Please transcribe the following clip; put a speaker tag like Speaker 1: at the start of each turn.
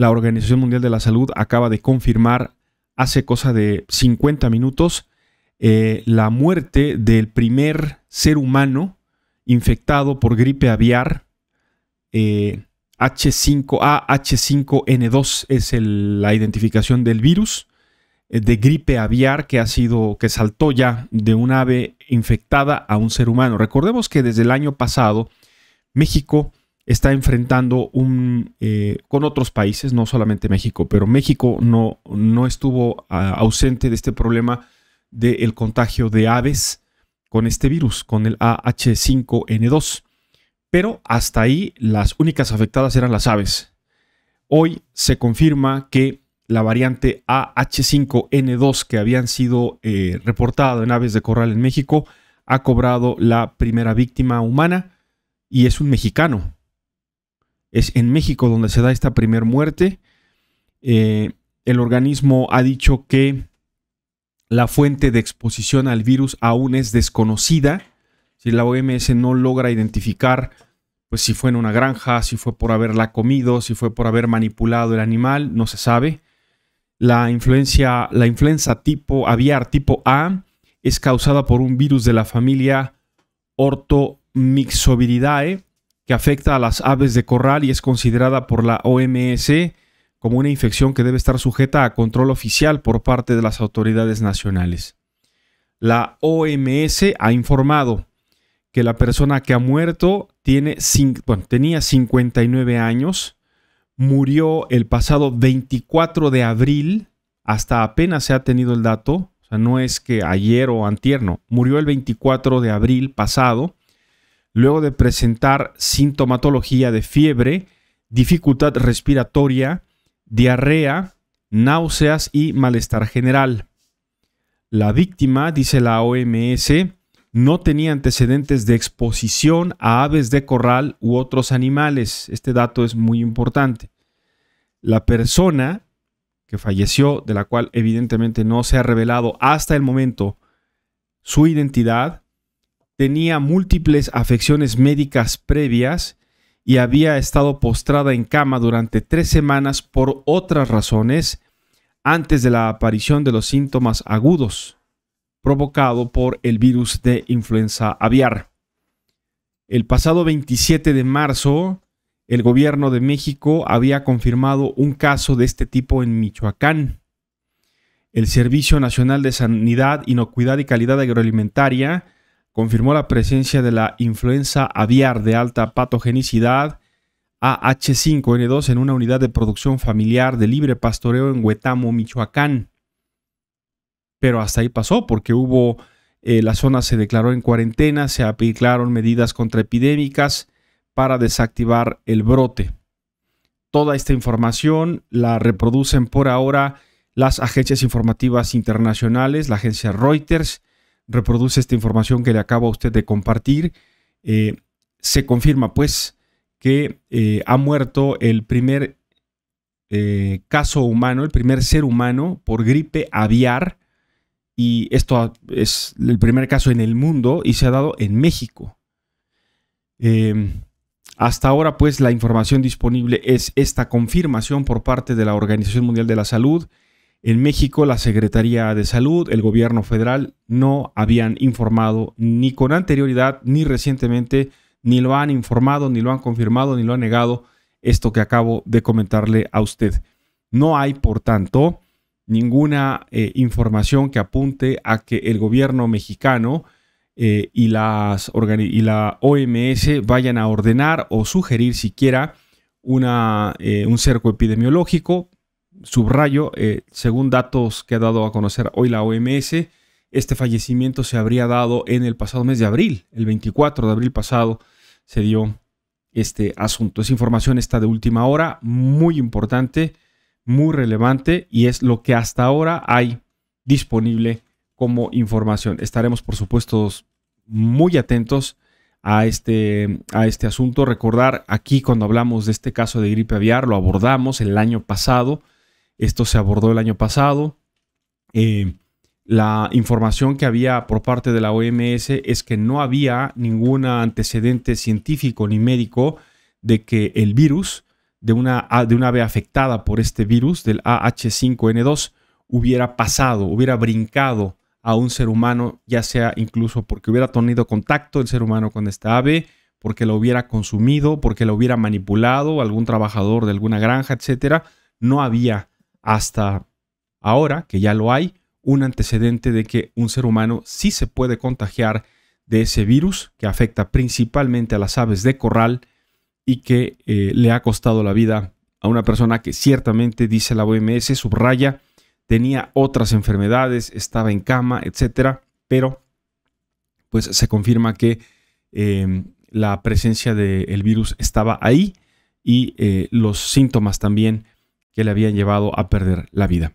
Speaker 1: la Organización Mundial de la Salud acaba de confirmar hace cosa de 50 minutos eh, la muerte del primer ser humano infectado por gripe aviar. H5A, H5N2 es la identificación del virus eh, de gripe aviar que ha sido, que saltó ya de un ave infectada a un ser humano. Recordemos que desde el año pasado México está enfrentando un, eh, con otros países, no solamente México, pero México no, no estuvo ah, ausente de este problema del contagio de aves con este virus, con el AH5N2. Pero hasta ahí las únicas afectadas eran las aves. Hoy se confirma que la variante AH5N2 que habían sido eh, en aves de corral en México ha cobrado la primera víctima humana y es un mexicano. Es en México donde se da esta primera muerte. Eh, el organismo ha dicho que la fuente de exposición al virus aún es desconocida. Si la OMS no logra identificar pues si fue en una granja, si fue por haberla comido, si fue por haber manipulado el animal, no se sabe. La, influencia, la influenza tipo aviar tipo A es causada por un virus de la familia Orthomyxoviridae que afecta a las aves de corral y es considerada por la OMS como una infección que debe estar sujeta a control oficial por parte de las autoridades nacionales. La OMS ha informado que la persona que ha muerto tiene, tenía 59 años, murió el pasado 24 de abril, hasta apenas se ha tenido el dato, o sea, no es que ayer o antier, no, murió el 24 de abril pasado, luego de presentar sintomatología de fiebre, dificultad respiratoria, diarrea, náuseas y malestar general. La víctima, dice la OMS, no tenía antecedentes de exposición a aves de corral u otros animales. Este dato es muy importante. La persona que falleció, de la cual evidentemente no se ha revelado hasta el momento su identidad, tenía múltiples afecciones médicas previas y había estado postrada en cama durante tres semanas por otras razones antes de la aparición de los síntomas agudos provocado por el virus de influenza aviar. El pasado 27 de marzo, el gobierno de México había confirmado un caso de este tipo en Michoacán. El Servicio Nacional de Sanidad, Inocuidad y Calidad Agroalimentaria confirmó la presencia de la influenza aviar de alta patogenicidad AH5N2 en una unidad de producción familiar de libre pastoreo en Huetamo, Michoacán pero hasta ahí pasó porque hubo, eh, la zona se declaró en cuarentena, se aplicaron medidas contraepidémicas para desactivar el brote. Toda esta información la reproducen por ahora las agencias informativas internacionales, la agencia Reuters reproduce esta información que le acabo a usted de compartir. Eh, se confirma pues que eh, ha muerto el primer caso humano, el primer ser humano por gripe aviar y esto es el primer caso en el mundo y se ha dado en México. Em, hasta ahora, pues, la información disponible es esta confirmación por parte de la Organización Mundial de la Salud. En México, la Secretaría de Salud, el gobierno federal, no habían informado ni con anterioridad, ni recientemente, ni lo han informado, ni lo han confirmado, ni lo han negado esto que acabo de comentarle a usted. No hay, por tanto, ninguna eh, información que apunte a que el gobierno mexicano eh, y, las y la OMS vayan a ordenar o sugerir siquiera una, eh, un cerco epidemiológico. Subrayo, según datos que ha dado a conocer hoy la OMS, este fallecimiento se habría dado en el pasado mes de abril, el 24 de abril pasado se dio este asunto. Esa información está de última hora, muy importante muy relevante y es lo que hasta ahora hay disponible como información. Estaremos, por supuesto, muy atentos a este, a este asunto. Recordar aquí cuando hablamos de este caso de gripe aviar, lo abordamos el año pasado. Esto se abordó el año pasado. Eh, la información que había por parte de la OMS es que no había ningún antecedente científico ni médico de que el virus de una, de una ave afectada por este virus del AH5N2 hubiera pasado, hubiera brincado a un ser humano, ya sea incluso porque hubiera tenido contacto el ser humano con esta ave, porque lo hubiera consumido, porque lo hubiera manipulado algún trabajador de alguna granja, etcétera, no había hasta ahora, que ya lo hay, un antecedente de que un ser humano sí se puede contagiar de ese virus que afecta principalmente a las aves de corral y que eh, le ha costado la vida a una persona que ciertamente, dice la OMS, subraya, tenía otras enfermedades, estaba en cama, etcétera, pero pues se confirma que em, la presencia del virus estaba ahí y eh, los síntomas también que le habían llevado a perder la vida.